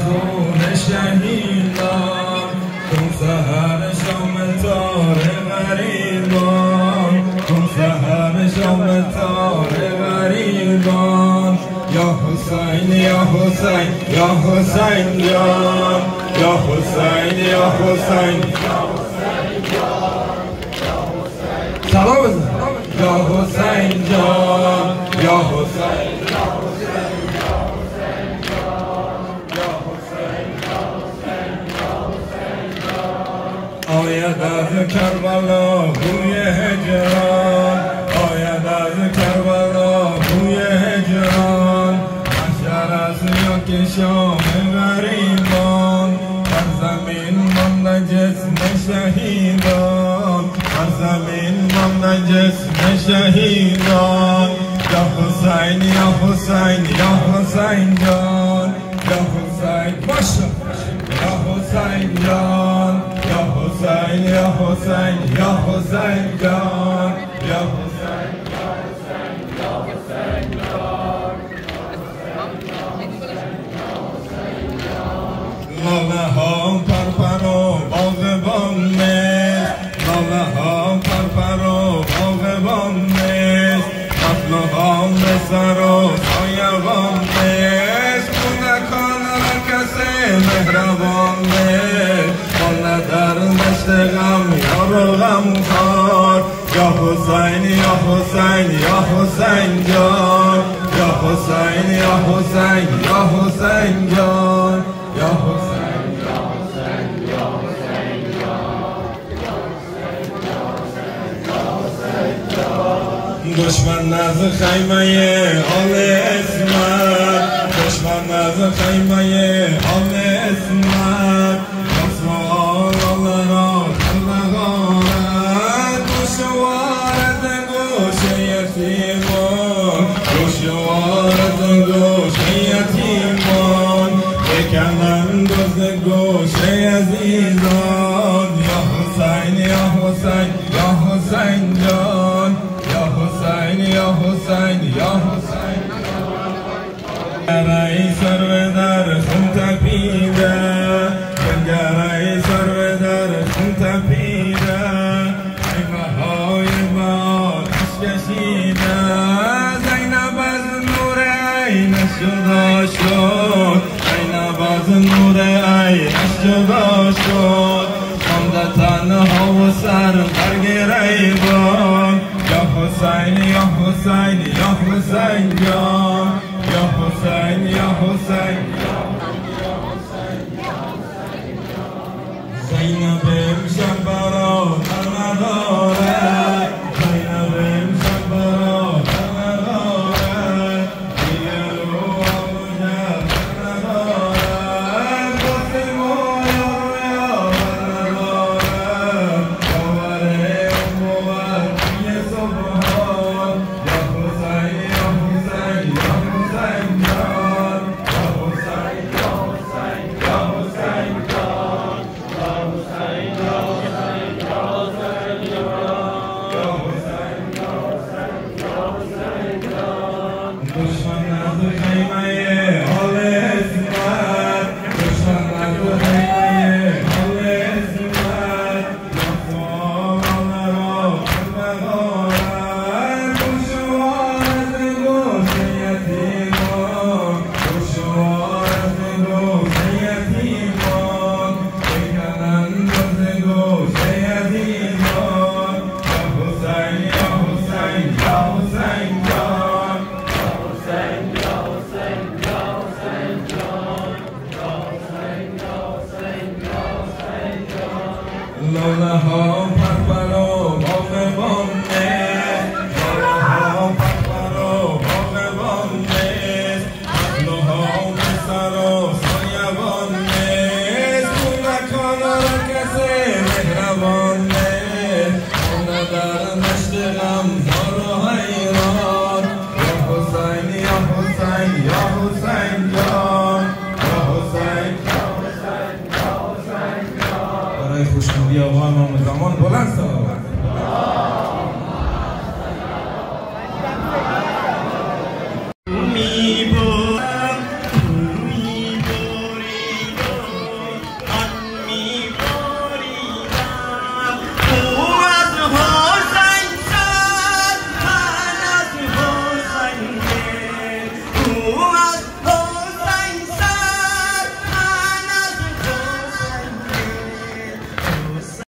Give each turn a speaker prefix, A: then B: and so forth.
A: خون شهیدان کن سهر شام تار غریبان کن سهر شام تار غریبان یا حسین یا حسین یا حسین جان. یا حسین یا حسین سلام. بزن یا حسین. از کربلا بوی هجران آید از کربلا بوی هجران. محشر از یا که شام غریبان بر زمین مانده جسم شهیدان. بر زمین مانده جسم شهیدان. یا حسین یا حسین یا حسین جان. یا حسین باشه یا حسین یا حسین جان. یا حسین. لاله ها پرپر و لاله ها پرپر و ها حسین جان یا حسین یا حسین یا حسین جان یا حسین دشمن از خیمه آل اسمت دشمن از خیمه آل اسمت گوشوارد گوش یتیمان بکنن دزد گوش عزیزان یا حسین یا حسین یا حسین جان یا حسین یا حسین یا حسین گرای سر در عینش جدا شد زینب از نور عینش جدا شد مانده تنها و سر در گریبان یا حسین یا حسین یا حسین جان یا حسین یا حسین لاله ها پرپر Ramón Polanco.